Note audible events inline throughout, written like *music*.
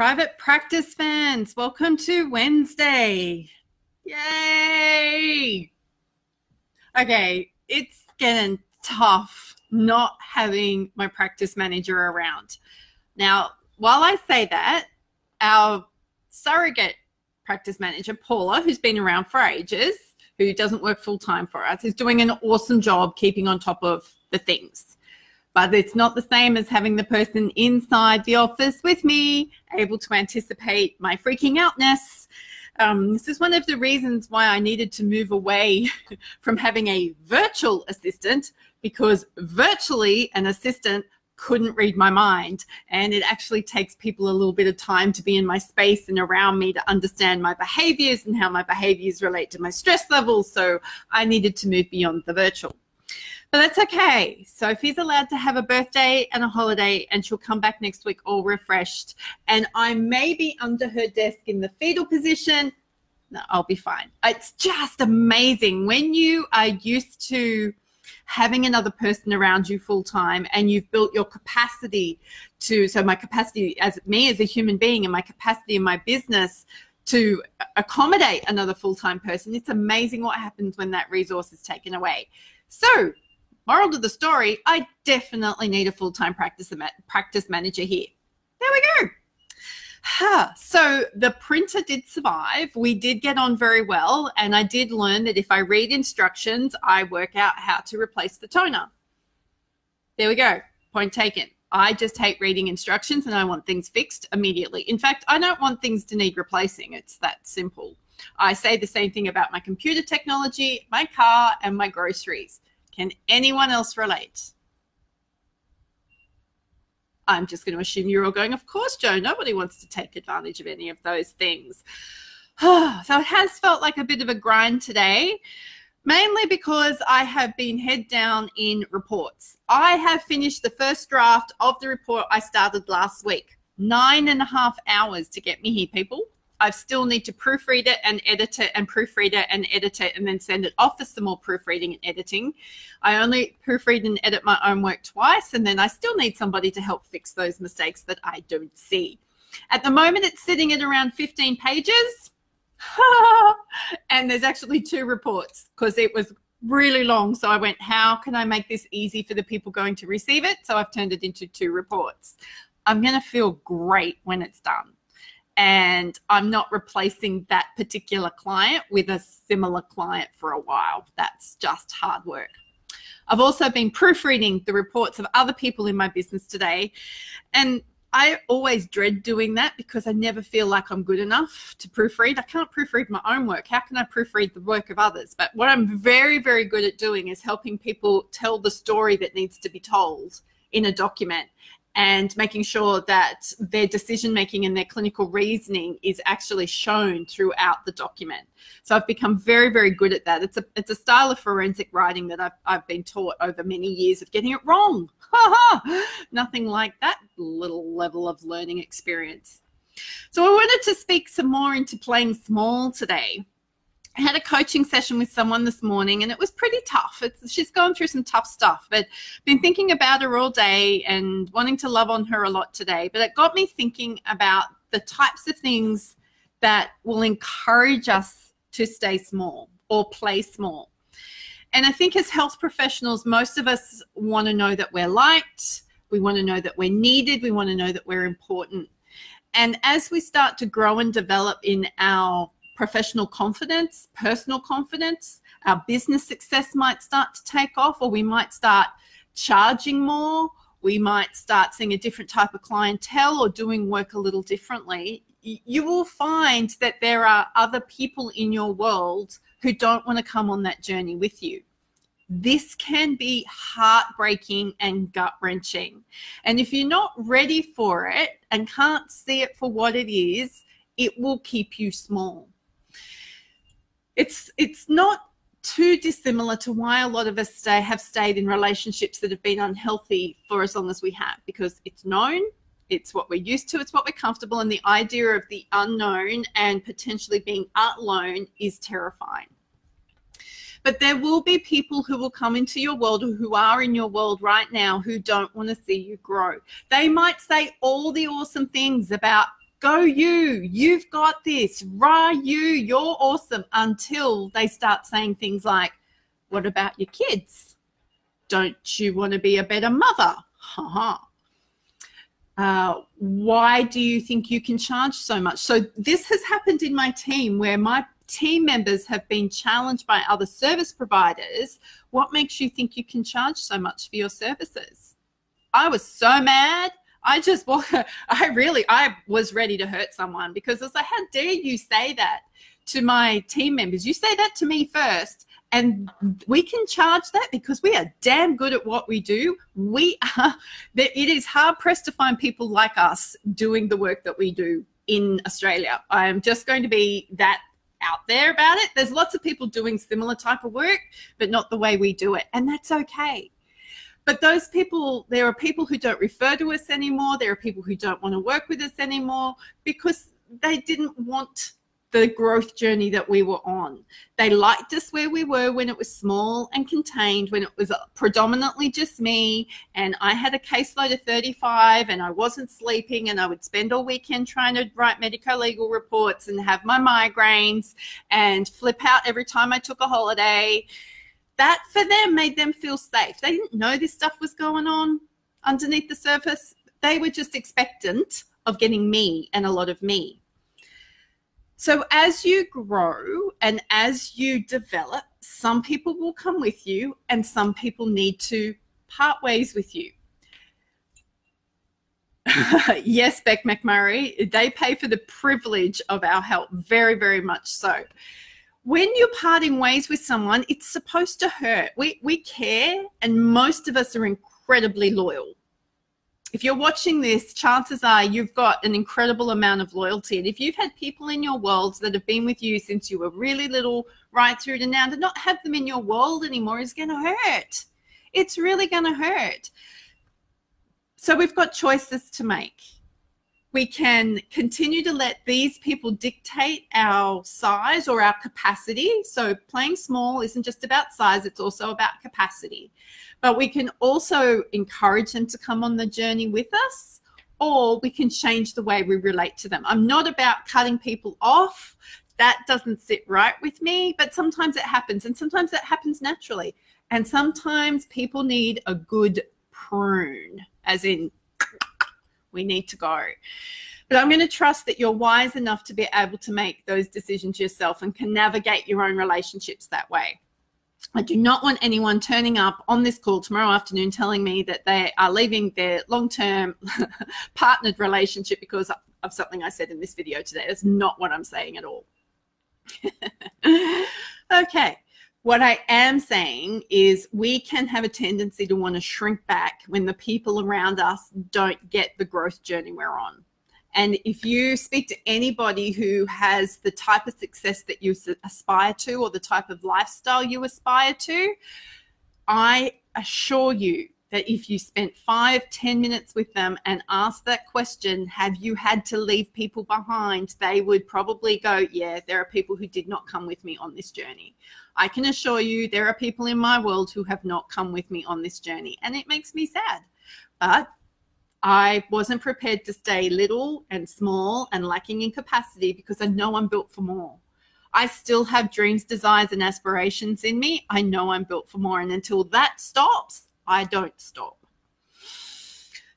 Private practice fans, welcome to Wednesday. Yay! Okay, it's getting tough not having my practice manager around. Now, while I say that, our surrogate practice manager, Paula, who's been around for ages, who doesn't work full time for us, is doing an awesome job keeping on top of the things but it's not the same as having the person inside the office with me, able to anticipate my freaking outness. Um, this is one of the reasons why I needed to move away *laughs* from having a virtual assistant because virtually an assistant couldn't read my mind. And it actually takes people a little bit of time to be in my space and around me to understand my behaviors and how my behaviors relate to my stress levels. So I needed to move beyond the virtual. But that's okay. Sophie's allowed to have a birthday and a holiday, and she'll come back next week all refreshed. And I may be under her desk in the fetal position. No, I'll be fine. It's just amazing when you are used to having another person around you full time and you've built your capacity to so my capacity as me as a human being and my capacity in my business to accommodate another full-time person it's amazing what happens when that resource is taken away so Moral to the story, I definitely need a full-time practice practice manager here. There we go. So the printer did survive. We did get on very well. And I did learn that if I read instructions, I work out how to replace the toner. There we go. Point taken. I just hate reading instructions and I want things fixed immediately. In fact, I don't want things to need replacing. It's that simple. I say the same thing about my computer technology, my car, and my groceries. Can anyone else relate? I'm just going to assume you're all going, of course, Jo. Nobody wants to take advantage of any of those things. *sighs* so it has felt like a bit of a grind today, mainly because I have been head down in reports. I have finished the first draft of the report I started last week. Nine and a half hours to get me here, people. I still need to proofread it and edit it and proofread it and edit it and then send it off for some more proofreading and editing. I only proofread and edit my own work twice, and then I still need somebody to help fix those mistakes that I don't see. At the moment, it's sitting at around 15 pages. *laughs* and there's actually two reports because it was really long. So I went, how can I make this easy for the people going to receive it? So I've turned it into two reports. I'm going to feel great when it's done and I'm not replacing that particular client with a similar client for a while. That's just hard work. I've also been proofreading the reports of other people in my business today. And I always dread doing that because I never feel like I'm good enough to proofread. I can't proofread my own work. How can I proofread the work of others? But what I'm very, very good at doing is helping people tell the story that needs to be told in a document and making sure that their decision making and their clinical reasoning is actually shown throughout the document. So I've become very, very good at that. It's a it's a style of forensic writing that I've I've been taught over many years of getting it wrong. *laughs* Nothing like that little level of learning experience. So I wanted to speak some more into playing small today. I had a coaching session with someone this morning and it was pretty tough. It's, she's gone through some tough stuff, but been thinking about her all day and wanting to love on her a lot today. But it got me thinking about the types of things that will encourage us to stay small or play small. And I think as health professionals, most of us want to know that we're liked, we want to know that we're needed, we want to know that we're important. And as we start to grow and develop in our professional confidence, personal confidence, our business success might start to take off, or we might start charging more. We might start seeing a different type of clientele or doing work a little differently. You will find that there are other people in your world who don't want to come on that journey with you. This can be heartbreaking and gut wrenching. And if you're not ready for it and can't see it for what it is, it will keep you small it's it's not too dissimilar to why a lot of us stay, have stayed in relationships that have been unhealthy for as long as we have because it's known it's what we're used to it's what we're comfortable and the idea of the unknown and potentially being alone is terrifying. But there will be people who will come into your world or who are in your world right now who don't want to see you grow. They might say all the awesome things about go you, you've got this, rah you, you're awesome, until they start saying things like, what about your kids? Don't you want to be a better mother? Ha ha. Uh, why do you think you can charge so much? So, this has happened in my team where my team members have been challenged by other service providers. What makes you think you can charge so much for your services? I was so mad. I just, *laughs* I really, I was ready to hurt someone because I was like, how dare you say that to my team members? You say that to me first and we can charge that because we are damn good at what we do. We are *laughs* it is hard pressed to find people like us doing the work that we do in australia. I'm just going to be that out there about it. There's lots of people doing similar type of work but not the way we do it. And that's okay but those people there are people who don't refer to us anymore there are people who don't want to work with us anymore because they didn't want the growth journey that we were on. They liked us where we were when it was small and contained, when it was predominantly just me, and I had a caseload of 35 and I wasn't sleeping, and I would spend all weekend trying to write medico legal reports and have my migraines and flip out every time I took a holiday. That for them made them feel safe. They didn't know this stuff was going on underneath the surface. They were just expectant of getting me and a lot of me so as you grow and as you develop, some people will come with you and some people need to part ways with you. *laughs* yes, Beck McMurray, they pay for the privilege of our help, very, very much so. When you're parting ways with someone, it's supposed to hurt. We, we care, and most of us are incredibly loyal if you're watching this, chances are you've got an incredible amount of loyalty. And if you've had people in your world that have been with you since you were really little, right through to now, to not have them in your world anymore is going to hurt. It's really going to hurt. So we've got choices to make we can continue to let these people dictate our size or our capacity. So, playing small isn't just about size, it's also about capacity. But we can also encourage them to come on the journey with us, or we can change the way we relate to them. I'm not about cutting people off. That doesn't sit right with me, but sometimes it happens, and sometimes it happens naturally. And sometimes people need a good prune, as in we need to go. But I'm going to trust that you're wise enough to be able to make those decisions yourself and can navigate your own relationships that way. I do not want anyone turning up on this call tomorrow afternoon telling me that they are leaving their long term *laughs* partnered relationship because of something I said in this video today. That's not what I'm saying at all. *laughs* okay. What I am saying is we can have a tendency to want to shrink back when the people around us don't get the growth journey we're on. And if you speak to anybody who has the type of success that you aspire to or the type of lifestyle you aspire to, I assure you that if you spent five, ten minutes with them and asked that question, have you had to leave people behind? They would probably go, yeah, there are people who did not come with me on this journey. I can assure you there are people in my world who have not come with me on this journey. And it makes me sad. But I wasn't prepared to stay little and small and lacking in capacity because I know I'm built for more. I still have dreams, desires, and aspirations in me. I know I'm built for more. And until that stops, I don't stop.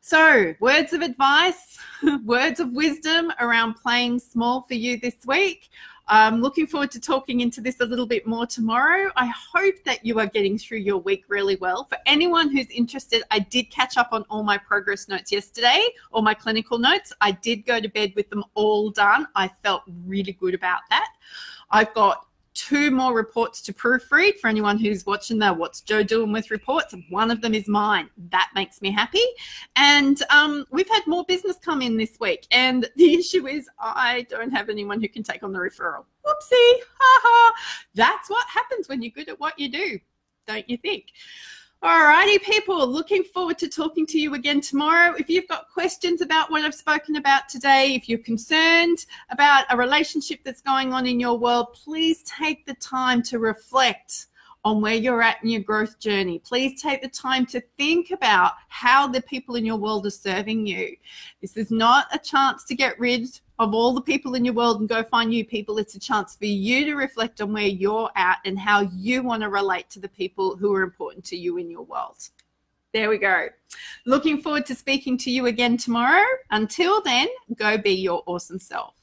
So, words of advice, *laughs* words of wisdom around playing small for you this week. I'm looking forward to talking into this a little bit more tomorrow. I hope that you are getting through your week really well. For anyone who's interested, I did catch up on all my progress notes yesterday, all my clinical notes. I did go to bed with them all done. I felt really good about that. I've got two more reports to proofread for anyone who's watching the What's Jo Doing with reports. One of them is mine. That makes me happy. And um, we've had more business come in this week. And *laughs* the issue is, I don't have anyone who can take on the referral. Whoopsie. Ha ha. That's what happens when you're good at what you do, don't you think? Alrighty, people, looking forward to talking to you again tomorrow. If you've got questions about what I've spoken about today, if you're concerned about a relationship that's going on in your world, please take the time to reflect on where you're at in your growth journey. Please take the time to think about how the people in your world are serving you. This is not a chance to get rid of all the people in your world and go find new people. It's a chance for you to reflect on where you're at and how you want to relate to the people who are important to you in your world. There we go. Looking forward to speaking to you again tomorrow. Until then, go be your awesome self.